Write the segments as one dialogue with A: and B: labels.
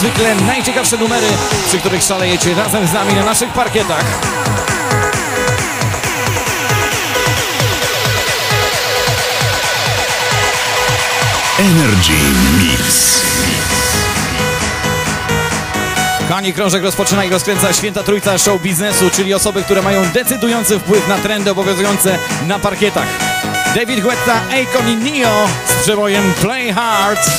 A: Zwykle najciekawsze numery, przy których szalejecie razem z nami na naszych parkietach.
B: Energy Mix.
A: Kochani, krążek rozpoczyna i rozkręca święta trójca show biznesu, czyli osoby, które mają decydujący wpływ na trendy obowiązujące na parkietach. David Guetta, Akon i Neo z przebojem Play Hard.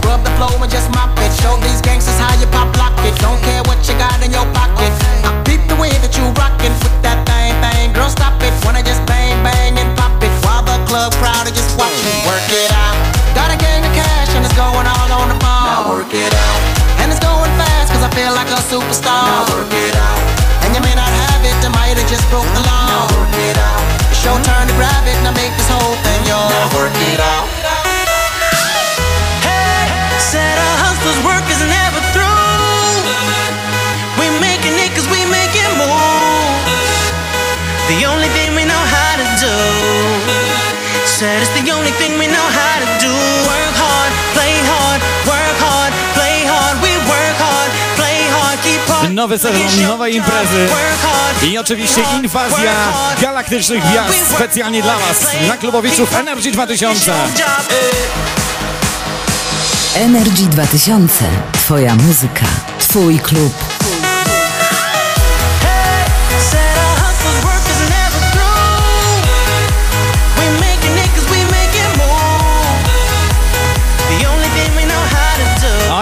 C: Scrub the floor and just mop it. Show these gangsters how you pop lock it. Don't care what you got in your pocket. I peep the way that you rockin' with that thing, thing. Girl, stop it. Wanna just bang, bang and pop it while the club crowd are just watching. Work it out. Got a gang of cash and it's going all on the phone. Now work it out. And it's going fast cause I feel like a superstar. Now work it The
D: only thing we know how to do. Said it's the only thing we know how to do. Work hard, play hard, work hard, play hard. We work hard, play hard, keep hard.
A: Nowy sezon, nowe imprezy i oczywiście inwazja galaktycznych gwiazd specjalnie dla Was na klubowiczów Energy 2000.
E: Energy 2000. Twoja muzyka. Twój klub.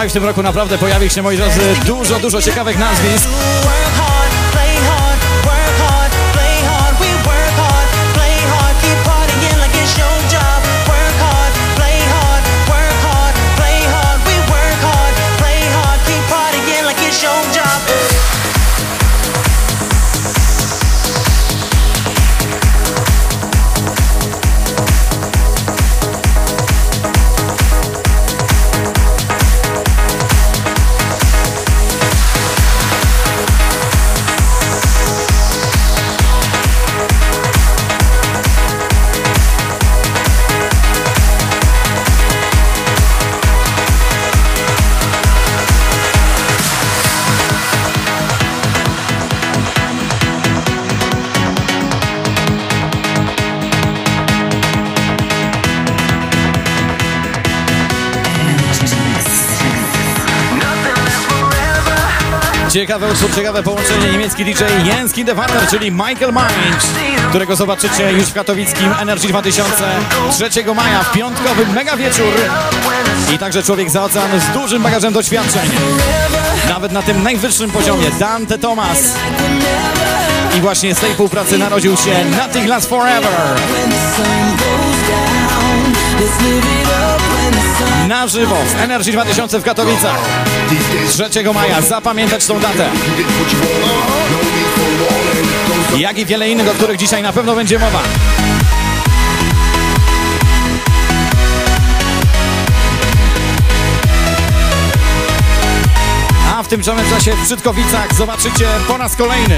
A: W tym roku naprawdę pojawi się, moi drodzy, dużo, dużo ciekawych nazwisk. Ciekawe utwór, ciekawe połączenie niemiecki DJ Jens Kindewater, czyli Michael Mind, którego zobaczycie już w katowickim Energy 2000 3 maja w piątkowy mega wieczór. I także człowiek za ocean z dużym bagażem doświadczeń. Nawet na tym najwyższym poziomie, Dante Thomas. I właśnie z tej współpracy narodził się Nothing Lasts Forever. Na żywo w Energy 2000 w Katowicach. 3 maja, zapamiętać tą datę. Jak i wiele innych, o których dzisiaj na pewno będzie mowa. A w tym samym czasie w Brzydkowicach zobaczycie po raz kolejny